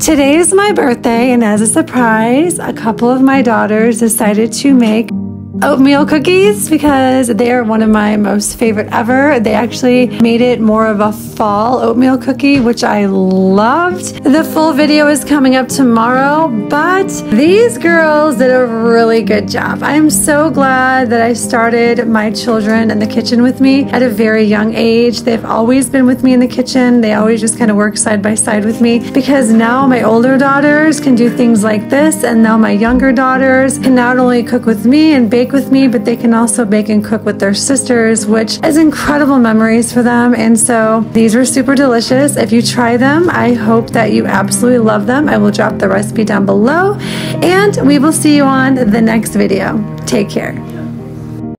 Today is my birthday, and as a surprise, a couple of my daughters decided to make oatmeal cookies because they are one of my most favorite ever. They actually made it more of a fall oatmeal cookie, which I loved. The full video is coming up tomorrow, but these girls did a really good job. I am so glad that I started my children in the kitchen with me at a very young age. They've always been with me in the kitchen. They always just kind of work side by side with me because now my older daughters can do things like this, and now my younger daughters can not only cook with me and bake with me, but they can also bake and cook with their sisters, which is incredible memories for them. And so these were super delicious. If you try them, I hope that you absolutely love them. I will drop the recipe down below, and we will see you on the next video. Take care.